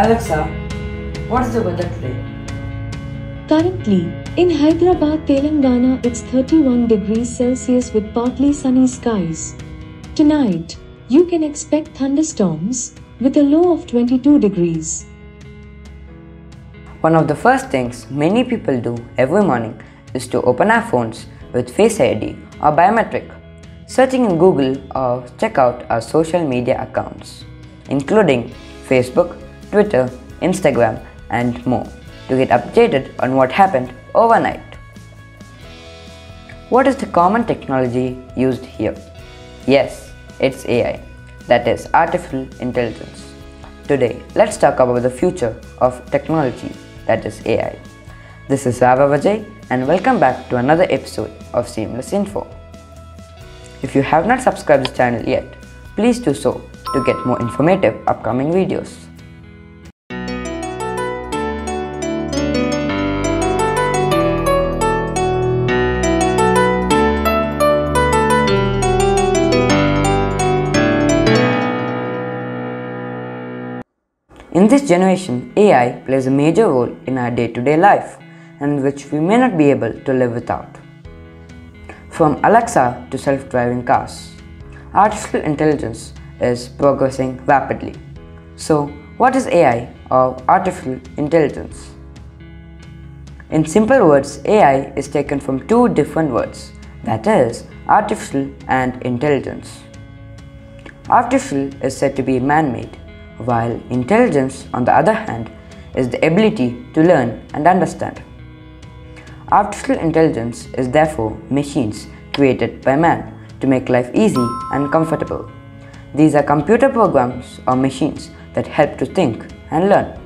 Alexa, what is the weather today? Currently, in Hyderabad, Telangana, it's 31 degrees Celsius with partly sunny skies. Tonight, you can expect thunderstorms with a low of 22 degrees. One of the first things many people do every morning is to open our phones with Face ID or biometric, searching in Google or check out our social media accounts, including Facebook, Twitter, Instagram, and more to get updated on what happened overnight. What is the common technology used here? Yes, it's AI, that is artificial intelligence. Today, let's talk about the future of technology, that is AI. This is Aarav Ajai and welcome back to another episode of Seamless Info. If you have not subscribed this channel yet, please do so to get more informative upcoming videos. In this generation, AI plays a major role in our day to day life and which we may not be able to live without. From Alexa to self driving cars, artificial intelligence is progressing rapidly. So, what is AI or artificial intelligence? In simple words, AI is taken from two different words that is, artificial and intelligence. Artificial is said to be man made while intelligence, on the other hand, is the ability to learn and understand. Artificial intelligence is therefore machines created by man to make life easy and comfortable. These are computer programs or machines that help to think and learn.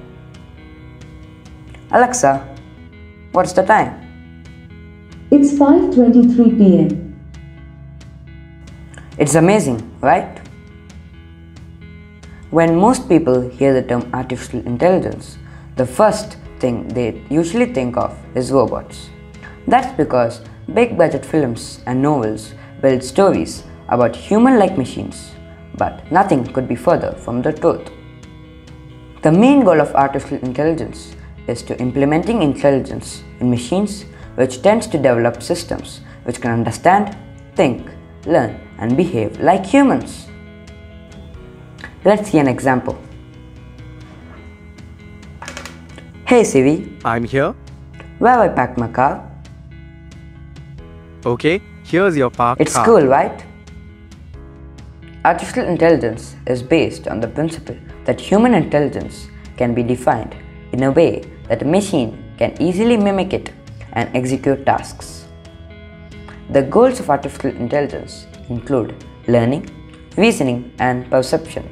Alexa, what's the time? It's 5:23 p.m. It's amazing, right? When most people hear the term artificial intelligence, the first thing they usually think of is robots. That's because big budget films and novels build stories about human like machines, but nothing could be further from the truth. The main goal of artificial intelligence is to implementing intelligence in machines which tends to develop systems which can understand, think, learn and behave like humans. Let's see an example. Hey Siri, I'm here. where I park my car? Okay, here's your parked It's car. cool, right? Artificial intelligence is based on the principle that human intelligence can be defined in a way that a machine can easily mimic it and execute tasks. The goals of artificial intelligence include learning, reasoning, and perception.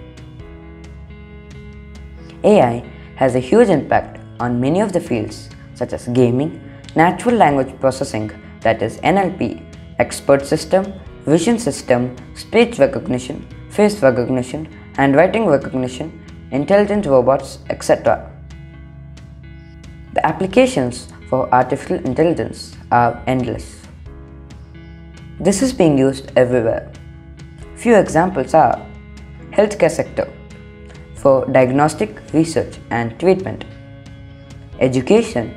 AI has a huge impact on many of the fields such as gaming, natural language processing that is NLP, expert system, vision system, speech recognition, face recognition, handwriting recognition, intelligent robots, etc. The applications for artificial intelligence are endless. This is being used everywhere. Few examples are healthcare sector for diagnostic research and treatment, education,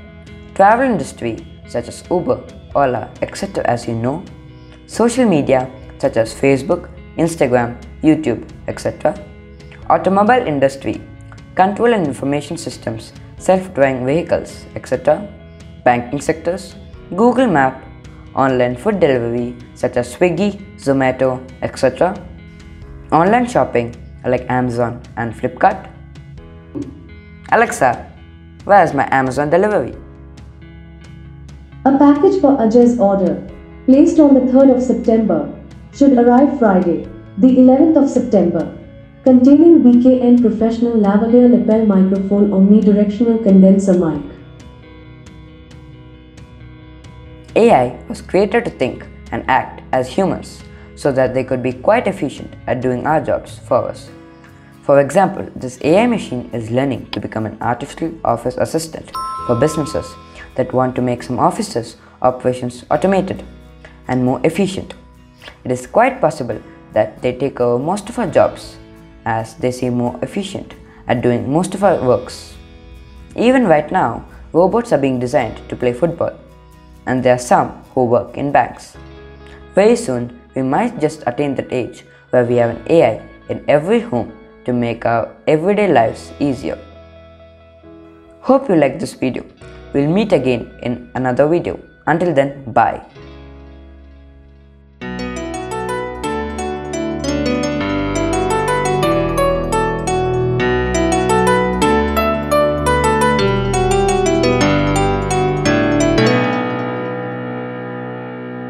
travel industry such as Uber, Ola, etc. as you know, social media such as Facebook, Instagram, YouTube, etc., automobile industry, control and information systems, self-driving vehicles, etc., banking sectors, Google Map, online food delivery such as Swiggy, Zomato, etc., online shopping like Amazon and Flipkart. Alexa, where's my Amazon delivery? A package for Ajai's order, placed on the 3rd of September, should arrive Friday, the 11th of September, containing BKN Professional Lavalier Lapel Microphone Omnidirectional Condenser Mic. AI was created to think and act as humans so that they could be quite efficient at doing our jobs for us. For example, this AI machine is learning to become an artificial office assistant for businesses that want to make some offices operations automated and more efficient. It is quite possible that they take over most of our jobs as they seem more efficient at doing most of our works. Even right now, robots are being designed to play football, and there are some who work in banks. Very soon, we might just attain that age where we have an AI in every home to make our everyday lives easier. Hope you liked this video. We'll meet again in another video. Until then, bye.